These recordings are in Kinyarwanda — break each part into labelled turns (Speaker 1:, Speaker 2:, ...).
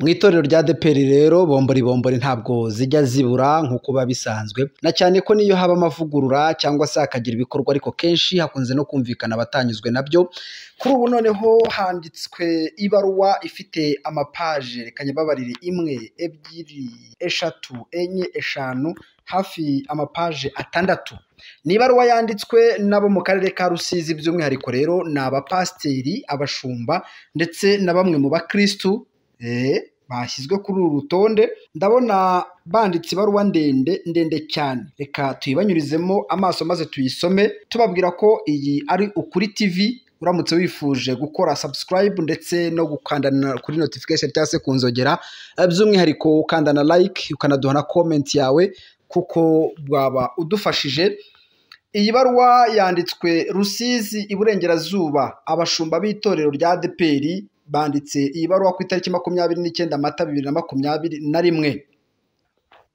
Speaker 1: mu itorero rya deperi rero bombori bombori ntabwo zijya zibura nk'uko biba bisanzwe na cyane ko niyo haba amavugurura cyangwa se hakagira ibikorwa ariko kenshi hakunze no kumvikana abatanyuzwe na byo kuri ubu noneho handitswe ibaruwa ifite amapaje reka nyababarire imwe ebyiri eshatu enye eshanu hafi amapaje atandatu. Ni ibaruwa yanditswe n'abo mu karere ka rusizi by'umwihariko rero ni abapasiteri abashumba ndetse na bamwe mu bakirisitu bashyizwe kuri uru rutonde. Ndabona banditse ibaruwa ndende ndende cyane. Reka tuyibanyurizemo amaso maze tuyisome tubabwira ko iyi ari ukuri tivi uramutse wifuje gukora subscribe ndetse no gukandana kuri notification cyangwa se ku nzogera. By'umwihariko ukandana like ukanaduha na comment yawe kuko waba udufashije. Iyi baruwa yanditswe rusizi iburengerazuba abashumba b'itorero rya deperi banditse iyi baruwa ku itariki makumyabiri n'icyenda mata bibiri na makumyabiri na rimwe.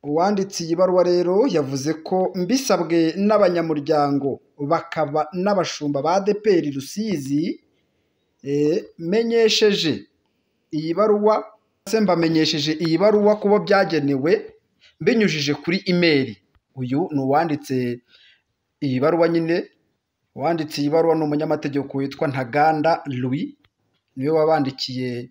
Speaker 1: Uwanditse iyi baruwa rero yavuze ko mbisabwe n'abanyamuryango bakaba n'abashumba ba deperi rusizi menyesheje iyi baruwa se mbamenyesheje iyi baruwa kubo byagenewe mbinyujije kuri imeri uyu ni uwanditse iyi baruwa nyine uwanditse iyi baruwa ni umunyamategeko witwa ntaganda louis. Ni we wabandikiye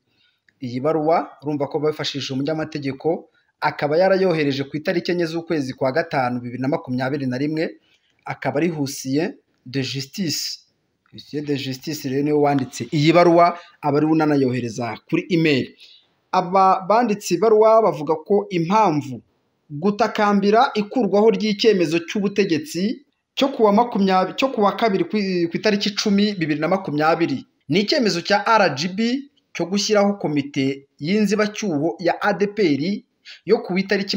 Speaker 1: iyi baruwa urumva ko bifashishije umunyamategeko akaba yarayohereje ku itariki enye z'ukwezi kwa gatanu bibiri na makumyabiri na rimwe akaba ari husiye de justice. Husiye de justice rero ni we wanditse iyi baruwa aba ari unanayohereza kuri imeri aba banditse ibaruwa bavuga ko impamvu gutakambira ikurwaho ry'icyemezo cy'ubutegetsi cyo kuwa kabiri ku itariki icumi bibiri na makumyabiri. Ni icyemezo cya rgb cyo gushyiraho komite y'inzibacyuho ya adeperi yo ku itariki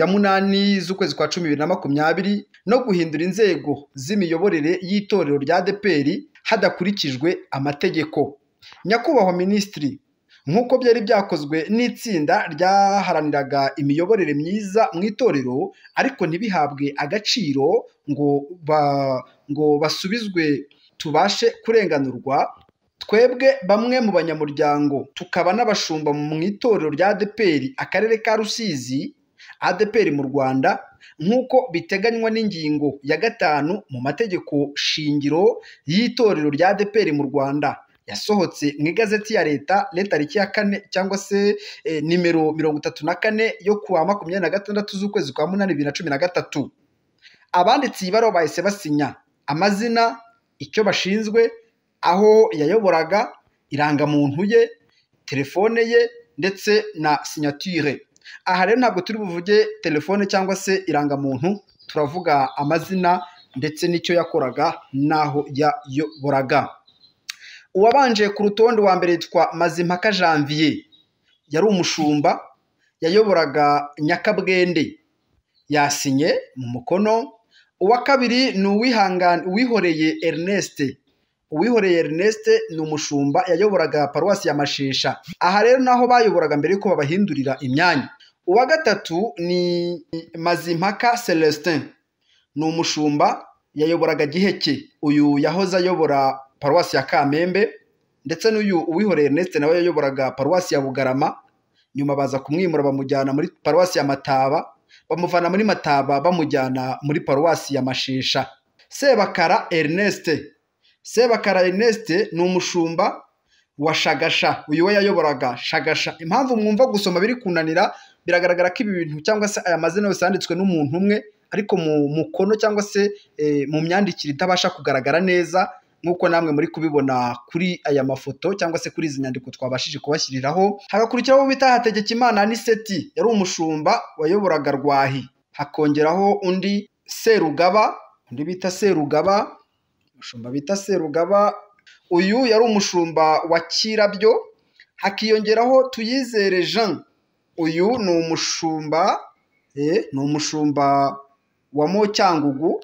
Speaker 1: ya munani z'ukwezi kwa cumi bibiri na makumyabiri no guhindura inzego z'imiyoborere y'itorero rya adeperi hadakurikijwe amategeko. Nyakubahwa minisitiri nk'uko byari byakozwe n'itsinda ryaharaniraga imiyoborere myiza mu itorero ariko ntibihabwe agaciro ngo basubizwe tubashe kurenganurwa twebwe bamwe mu banyamuryango tukaba n'abashumba mu itorero rya adeperi akarere ka rusizi adeperi mu rwanda nk'uko biteganywa n'ingingo ya gatanu mu mategeko shingiro y'itorero rya adeperi mu rwanda. Yasohotse mu igazeti ya leta tariki ya kane cyangwa se nimero mirongo itatu na kane yo kuwa makumyabiri na gatandatu z'ukwezi kwa munani bibiri na cumi na gatatu. Abanditse iyi baruwa bahise basinya amazina icyo bashinzwe aho yayoboraga irangamuntu ye telefone ye ndetse na sinyatire aha rero ntabwo turi buvuge telefone cyangwa se irangamuntu turavuga amazina ndetse n'icyo yakoraga n'aho yayoboraga. Uwabanje ku rutonde wa mbere yitwa mazimpaka janvier. Yari umushumba yayoboraga nyakabwende. Yasinye mu mukono. Uwa kabiri ni uwihoreye ernest. Uwihoreye Ernest ni umushumba yayoboraga paruwasi ya mashesha. Aha rero naho bayoboraga mbere yuko babahindurira imyanya. Uwa gatatu ni mazimpaka celestin. Ni umushumba yayoboraga giheke uyu yahoze ayobora paruwasi ya kamembe ndetse n'uyu uwihoreye Ernest nawe yayoboraga paruwasi ya bugarama. Nyuma baza kumwimura bamujyana muri paruwasi ya mataba bamuvana muri mataba bamujyana muri paruwasi ya mashesha. Sebakara Ernest sebakara Ernest ni umushumba wa shagasha. Uyu we yayoboraga shagasha. Impamvu mwumva gusoma biri kunanira biragaragara ko ibi bintu cyangwa se aya mazina yose yanditswe n'umuntu umwe ariko mu mukono cyangwa se mu myandikire itabasha kugaragara neza nk'uko namwe muri kubibona kuri aya mafoto cyangwa se kuri izi nyandiko twabashije kubashyiriraho hagakurikiraho bita hategekimana aniseti. Yari umushumba wayoboraga rwahi. Hakongeraho undi serugaba undi bita serugaba umushumba bita serugaba uyu yari umushumba wa kirabyo hakiyongeraho tuyizere jean. Uyu ni umushumba ni umushumba wa mocyangugu.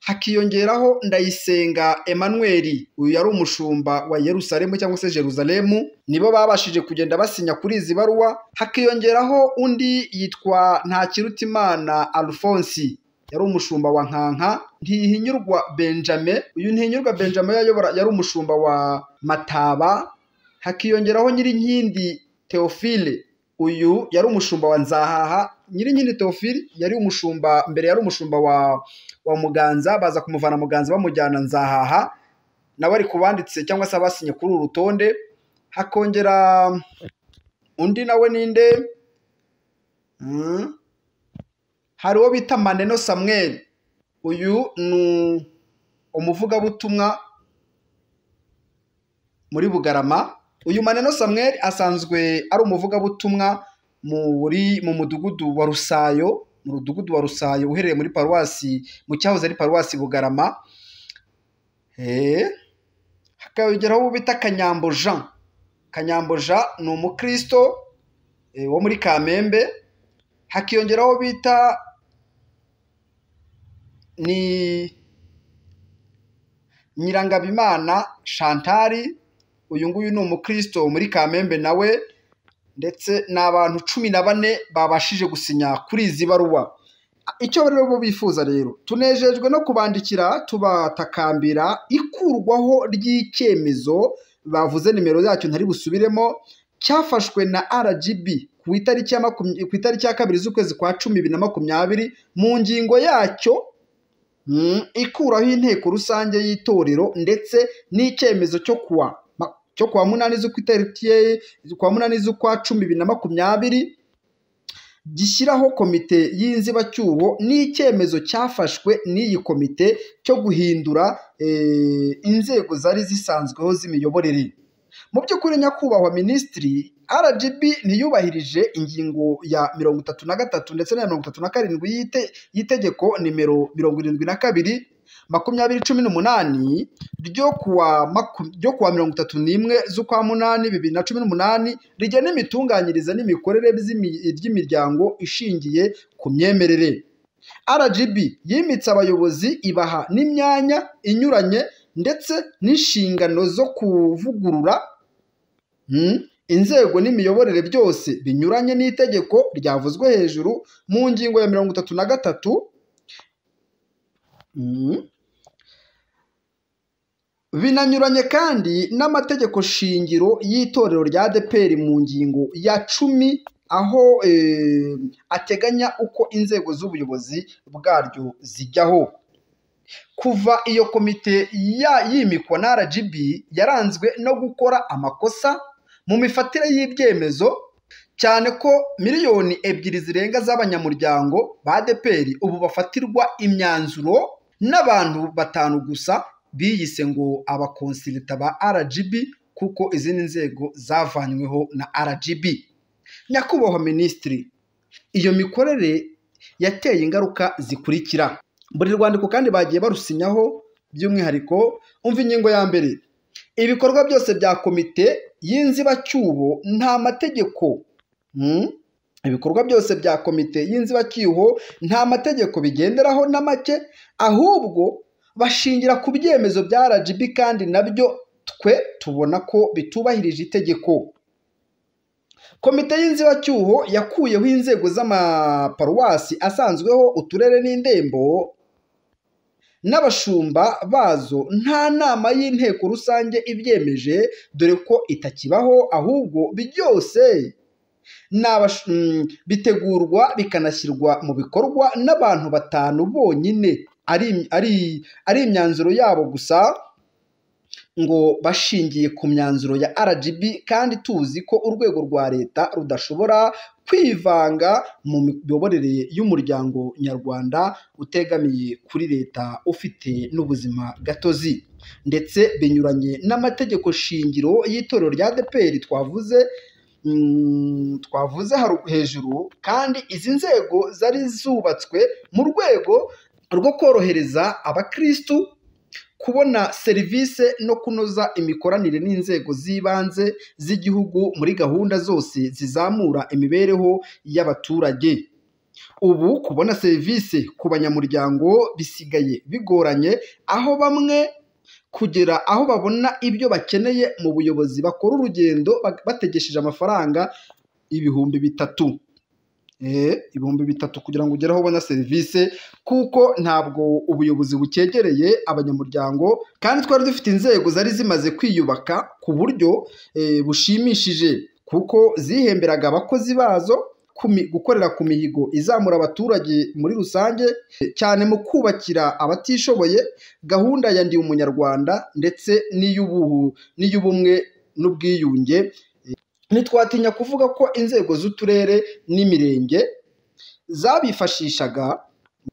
Speaker 1: Hakiyongeraho ndayisenga Emmanuel. Uyu yari umushumba wa Yerusalemu cyangwa se Jerusalemu. Nibo babashije kugenda basinya kuri izi baruwa. Hakiyongeraho undi yitwa Ntakirutimana Alphonse. Yari umushumba wa nkanka ntihinyurwa benjamin. Uyu ntihinyurwa benjamin yayobora yari umushumba wa mataba. Hakiyongeraho nyirinkindi theophile. Uyu yari umushumba wa nzahaha. Nyirinkindi teofili yari umushumba mbere yari umushumba wa wa muganza. Baza kumuvana muganza bamujyana nzahaha. Nawe ari ku banditse cyangwa se abasinye kuri uru rutonde. Hakongera undi nawe ninde Hmm. Hari uwo bita maneno samuel. Uyu ni umuvugabutumwa muri bugarama. Uyu maneno samuel asanzwe ari umuvugabutumwa mu mudugudu wa rusayo mu mudugudu wa rusayo uherereye muri paruwasi mu cyahoze ari paruwasi bugarama. Hakageraho uwo bita kanyambo jean. Kanyambo jean ni umukristo eh, wo muri kamembe. Hakiyongeraho bita ni nyirangabimana shantari uyu nguyu ni umukristo muri kamembe nawe ndetse ni abantu cumi na bane babashije gusinya kuri izi baruwa. Icyo rero bo bifuza rero tunejejwe no kubandikira tubatakambira ikurwaho ry'icyemezo bavuze nimero yacyo ntari busubiremo cyafashwe na RGB ku itariki ya kabiri z'ukwezi kwa cumi bibiri na makumyabiri mu ngingo yacyo ikuraho inteko rusange y'itorero ndetse n'icyemezo cyo kuwa cyo kuwa munani z'ukwitariki kwa munani z'ukwa cumi bibiri na makumyabiri gishyiraho komite y'inzibacyuho n'icyemezo cyafashwe n'iyi komite cyo guhindura eh, inzego zari zisanzweho z'imiyoborere. Mu by'ukuri nyakubahwa minisitiri rgb ntiyubahirije ingingo ya mirongo itatu na gatatu ndetse na mirongo itatu na karindwi y'ite- y'itegeko nimero mirongo irindwi na kabiri makumyabiri cumi n'umunani ryo kuwa mirongo itatu n'imwe z'ukwa munani bibiri na cumi n'umunani rigena imitunganyirize n'imikorere ry'imiryango ishingiye ku myemerere. Rgb yimitse abayobozi ibaha n'imyanya inyuranye ndetse n'inshingano zo kuvugurura mm, inzego n'imiyoborere byose binyuranye n'itegeko ryavuzwe hejuru mu ngingo ya mirongo itatu na gatatu mm, binanyuranye kandi n'amategeko shingiro y'itorero rya adeperi mu ngingo ya cumi aho eh, ateganya uko inzego z'ubuyobozi bwaryo zijyaho. Kuva iyo komite yimikwa na rgb yaranzwe no gukora amakosa mu mifatire y'ibyemezo cyane ko miliyoni ebyiri zirenga z'abanyamuryango ba adeperi ubu bafatirwa imyanzuro n'abantu batanu gusa biyise ngo abakonsirita ba rgb kuko izindi nzego zavanyweho na rgb nyakubahwa minisitiri iyo mikorere yateye ingaruka zikurikira. Buri rwandiko kandi bagiye barusinyaho by'umwihariko umva ingingo ya mbere ibikorwa byose bya komite y'inzibacyuho nta mategeko Hmm? ibikorwa byose bya komite y'inzibacyuho nta mategeko bigenderaho na make ahubwo bashingira ku byemezo bya rgb kandi na byo twe tubona ko bitubahirije itegeko komite y'inzibacyuho yakuyeho inzego z'amaparuwasi asanzweho uturere n'indembo n'abashumba bazo nta nama y'inteko rusange ibyemeje dore ko itakibaho ahubwo byose mm, bitegurwa bikanashyirwa mu bikorwa n'abantu batanu bonyine. Ari imyanzuro yabo gusa ngo bashingiye ku myanzuro ya rgb kandi tuzi ko urwego rwa leta rudashobora kwivanga mu miyoborere y'umuryango nyarwanda utegamiye kuri leta ufite n'ubuzima gatozi. Ndetse binyuranye n'amategeko shingiro y'itorero rya deperi twavuze mm, twavuze hejuru kandi izi nzego zari zubatswe mu rwego rwo korohereza abakristu kubona serivisi no kunoza imikoranire n'inzego z'ibanze z'igihugu muri gahunda zose zizamura imibereho y'abaturage. Ubu kubona serivisi ku banyamuryango bisigaye bigoranye aho bamwe kugera aho babona ibyo bakeneye mu buyobozi bakora urugendo bategesheje amafaranga ibihumbi bitatu. Ibihumbi bitatu kugira ngo ugere aho ubona serivisi kuko ntabwo ubuyobozi bucyegereye abanyamuryango kandi twari dufite inzego zari zimaze kwiyubaka ku buryo eh, bushimishije. Kuko zihemberaga abakozi bazo gukorera ku mihigo izamura abaturage muri rusange cyane mu kubakira abatishoboye gahunda ya ndi umunyarwanda ndetse n'iy'ubumwe n'ubwiyunge ntitwatinya kuvuga ko inzego z'uturere n'imirenge zabifashishaga.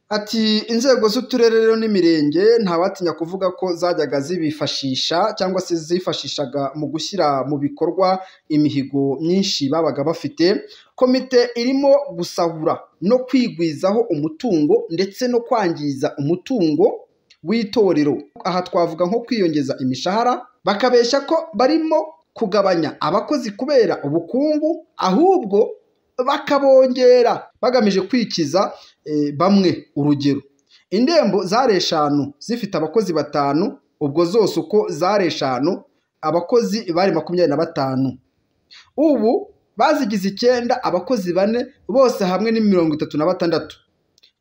Speaker 1: Ati inzego z'uturere rero n'imirenge ntawatinya kuvuga ko zajyaga zibifashisha cyangwa se zifashishaga mu gushyira mu bikorwa imihigo myinshi babaga bafite. Komite irimo gusahura no kwigwizaho umutungo ndetse no kwangiza umutungo w'itorero. Aha twavuga nko kwiyongeza imishahara bakabeshya ko barimo kugabanya abakozi kubera ubukungu ahubwo bakabongera bagamije kwikiza eh, bamwe urugero. Indembo zari eshanu zifite abakozi batanu ubwo zose uko zari eshanu abakozi bari makumyabiri na batanu. Ubu bazigize icyenda abakozi bane bose hamwe ni mirongo itatu na batandatu.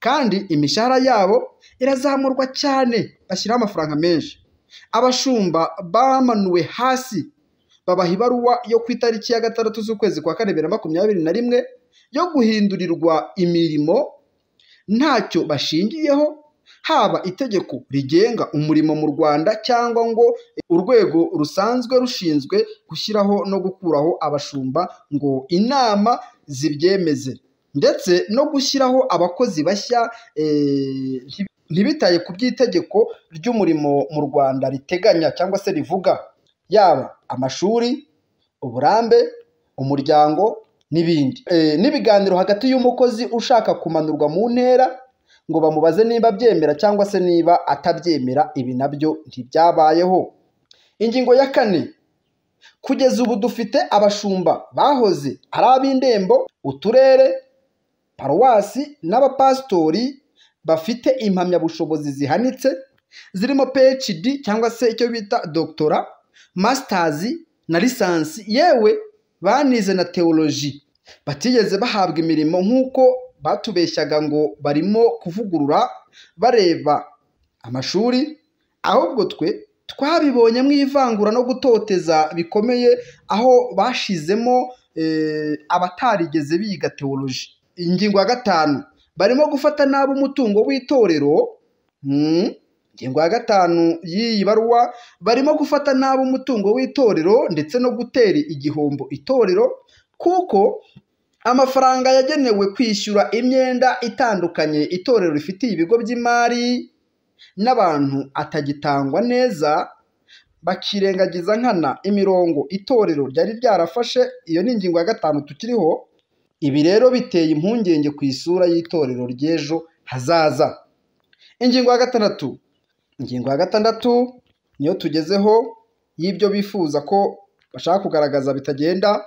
Speaker 1: Kandi imishahara yabo irazamurwa cyane bashyiraho amafaranga menshi. Abashumba bamanuwe hasi babaha ibaruwa yo ku itariki ya gatandatu z'ukwezi kwa kane bibiri na makumyabiri na rimwe yo guhindurirwa imirimo ntacyo bashingiyeho haba itegeko rigenga umurimo mu rwanda cyangwa ngo urwego rusanzwe rushinzwe gushyiraho no gukuraho abashumba ngo inama zibyemeze. Ndetse no gushyiraho abakozi bashya eh, nti- ntibitaye ku by'itegeko ry'umurimo mu rwanda riteganya cyangwa se rivuga. Yaba amashuri uburambe umuryango n'ibindi. Eh, n'ibiganiro hagati y'umukozi ushaka kumanurwa mu ntera ngo bamubaze niba abyemera cyangwa se niba atabyemera ibi na byo ntibyabayeho. Ingingo ya kane kugeza ubu dufite abashumba bahoze ari ab'indembo uturere paruwasi n'abapasitori bafite impamyabushobozi zihanitse zirimo phd cyangwa se icyo bita doctora masters na lisansi yewe banize na teoloji batigeze bahabwa imirimo nk'uko batubeshyaga ngo barimo kuvugurura bareba amashuri ahubwo twe twabibonyemo ivangura no gutoteza bikomeye aho bashizemo eh, abatarigeze biga teoloji ingingo ya gatanu barimo gufata nabi umutungo w'itorero? Hmm. Ingingo ya gatanu y'iyi baruwa barimo gufata nabi umutungo w'itorero ndetse no gutera igihombo itorero kuko amafaranga yagenewe kwishyura imyenda itandukanye itorero rifitiye ibigo by'imari n'abantu atagitangwa neza bakirengagiza nkana imirongo itorero ryari ryarafashe iyo ni ingingo ya gatanu tukiriho ibi rero biteye impungenge ku isura y'itorero ry'ejo hazaza. Ingingo ya gatandatu ingingo ya gatandatu niyo tugezeho y'ibyo bifuza ko bashaka kugaragaza bitagenda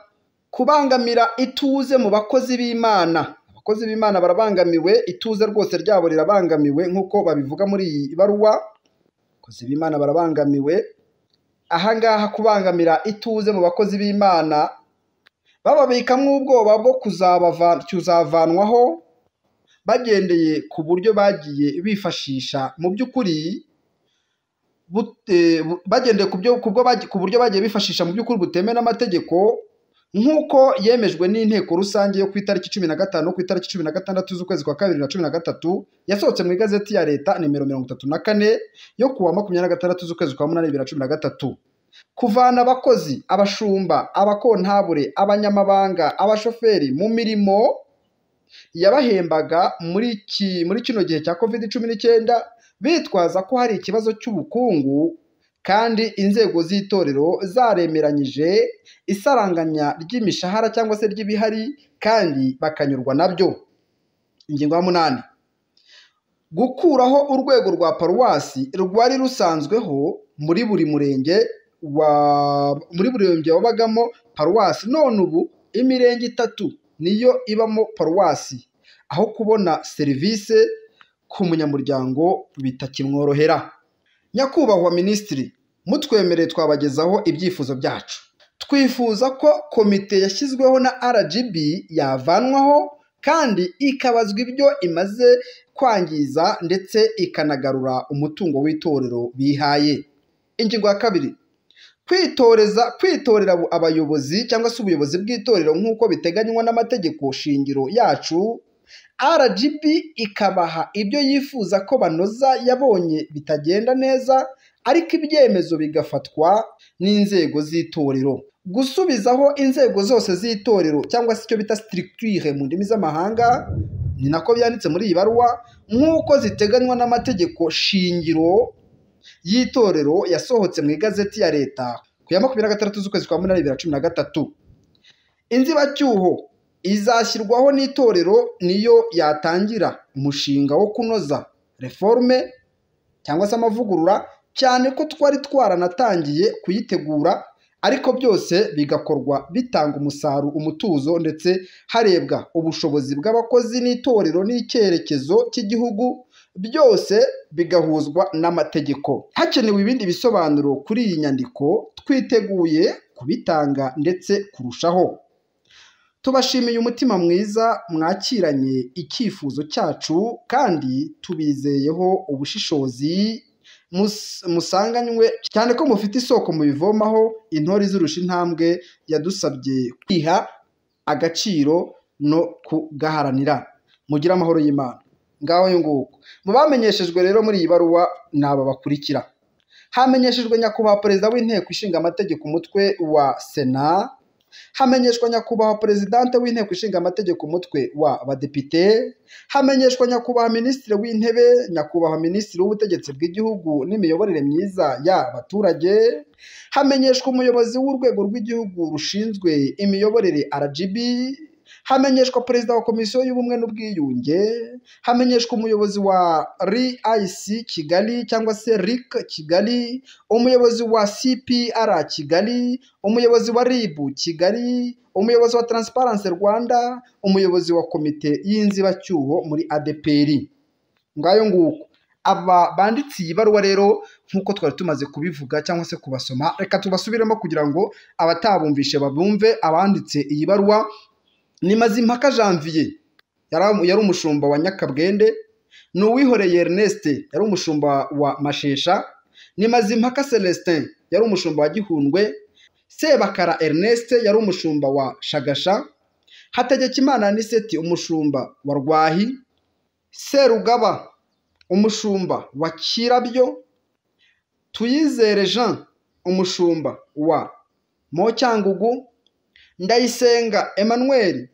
Speaker 1: kubangamira ituze mu bakozi b'imana. Abakozi b'imana barabangamiwe ituze rwose ryabo rirabangamiwe nk'uko babivuga muri iyi baruwa. Abakozi b'imana barabangamiwe ahangaha kubangamira ituze mu bakozi b'imana bababikamo ubwoba bwo kuzavanwaho bagendeye ku buryo bagiye bifashisha mu by'ukuri bagendeye ku buryo bagiye bifashisha mu by'ukuri butemewe n'amategeko nk'uko yemejwe n'inteko rusange yo ku itariki cumi na gatanu ku itariki cumi na gatandatu z'ukwezi kwa kabiri na cumi na gatatu yasohotse mu igazeti ya leta nimero mirongo itatu na kane yo kuwa makumyabiri na gatandatu z'ukwezi kwa munani bibiri na cumi na gatatu. Kuvana abakozi abashumba abakontabure abanyamabanga abashoferi mu mirimo yabahembaga muri iki muri kino gihe cya covid cumi n'icyenda bitwaza ko hari ikibazo cy'ubukungu kandi inzego z'itorero zaremeranyije isaranganya ry'imishahara cyangwa se ry'ibihari kandi bakanyurwa na byo. Ingingo ya munani. Gukuraho urwego rwa paruwasi rwari rusanzweho muri buri murenge wa muri buri murenge wabagamo paruwasi. None ubu imirenge itatu. Niyo ibamo paruwasi aho kubona serivisi ku munyamuryango bitakimworohera nyakubahwa minisitiri mutwemereye twabagezaho ibyifuzo byacu. Twifuza ko komite yashyizweho na rgb yavanwaho kandi ikabazwa ibyo imaze kwangiza ndetse ikanagarura umutungo w'itorero bihaye. Ingingo ya kabiri kwitoreza kwitorera abayobozi cyangwa se ubuyobozi bw'itorero nk'uko biteganywa n'amategeko shingiro yacu RGB ikabaha ibyo yifuza ko banoza yabonye bitagenda neza ariko ibyemezo bigafatwa n'inzego z'itorero. Gusubizaho inzego zose z'itorero cyangwa se icyo bita structure mu ndimi z'amahanga ni nako byanditse muri iyi baruwa nk'uko ziteganywa n'amategeko shingiro y'itorero yasohotse mu igazeti ya leta ku ya makumyabiri na gatandatu z'ukwezi kwa munani bibiri na cumi na gatatu. Inzibacyuho izashyirwaho n'itorero niyo yatangira umushinga wo kunoza reforme cyangwa se amavugurura cyane ko twari twaranatangiye kuyitegura ariko byose bigakorwa bitanga umusaruro umutuzo ndetse harebwa ubushobozi bw'abakozi n'itorero n'icyerekezo cy'igihugu byose bigahuzwa n'amategeko. Hakenewe ibindi bisobanuro kuri iyi nyandiko twiteguye kubitanga ndetse kurushaho. Tubashimiye umutima mwiza mwakiranye icyifuzo cyacu kandi tubizeyeho ubushishozi musanganywe cyane ko mufite isoko mubivomaho intore izirusha intambwe yadusabye kwiha agaciro no kugaharanira. Mugire amahoro y'imana. Ngaho nguko. Mu bamenyeshejwe rero muri iyi baruwa ni aba bakurikira. Hamenyeshejwe nyakubahwa perezida w'inteko ishinga amategeko umutwe wa sena hamenyeshwa nyakubahwa perezidante w'inteko ishinga amategeko umutwe wa abadepite hamenyeshwa nyakubahwa minisitiri w'intebe nyakubahwa minisitiri w'ubutegetsi bw'igihugu n'imiyoborere myiza y'abaturage hamenyeshwa umuyobozi w'urwego rw'igihugu rushinzwe imiyoborere RGB hamenyeshwa perezida wa komisiyo y'ubumwe n'ubwiyunge hamenyeshwa umuyobozi wa RIC Kigali cyangwa se RIC Kigali umuyobozi wa CPR Kigali umuyobozi wa RIB Kigali umuyobozi wa Transparency Rwanda umuyobozi wa komite y'inzibacyuho muri ADPR ngayo nguko aba banditse iyi baruwa rero nk'uko twari tumaze kubivuga cyangwa se kubasoma reka tubasubiremo kugira ngo abatabumvishe babumve abanditse iyi baruwa ni mazimpaka janvier. Yari umushumba wa nyakabwende ni uwihoreye ernest yari umushumba wa mashesha ni mazimpaka celestin yari umushumba wa gihundwe sebakara ernest yari umushumba wa shagasha hategekimana aniseti umushumba wa rwahi serugaba umushumba wa kirabyo tuyizere jean umushumba wa mocyangugu ndayisenga emmanuel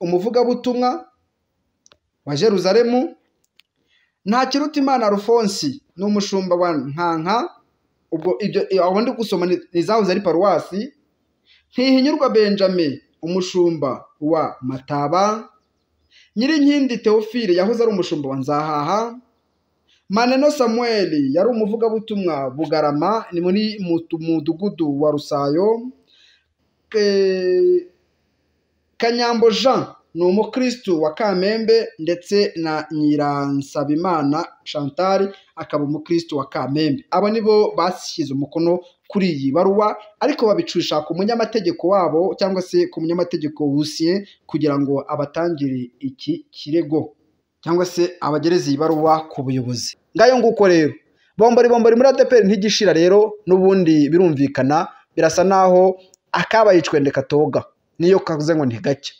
Speaker 1: umuvugabutumwa wa Jeruzalemu ntakirutimana alphonse. Ni umushumba wa nkanka. Ubwo ibyo aho ndi gusoma ni zahoze ari paruwasi. Ntihinyurwa benjamin umushumba wa mataba. Nyirinkindi teofile yahoze ari umushumba wa nzahaha. Maneno samuel yari umuvugabutumwa bugarama ni muri mudugudu wa rusayo. Kanyambo jean ni umukristu wa kamembe ndetse na nyiransabimana chantal akaba umukristu wa kamembe. Abo nibo bashyize umukono kuri iyi baruwa ariko babicisha ku munyamategeko wabo cyangwa se ku munyamategeko wusiye kugira ngo abatangire iki kirego cyangwa se abagereze iyi baruwa ku buyobozi. Ngayo nguko rero bombori bombori muri adeperi ntigishira rero n'ubundi birumvikana birasa naho akabayicwende katoga. Niyo kavuze ngo ntigacya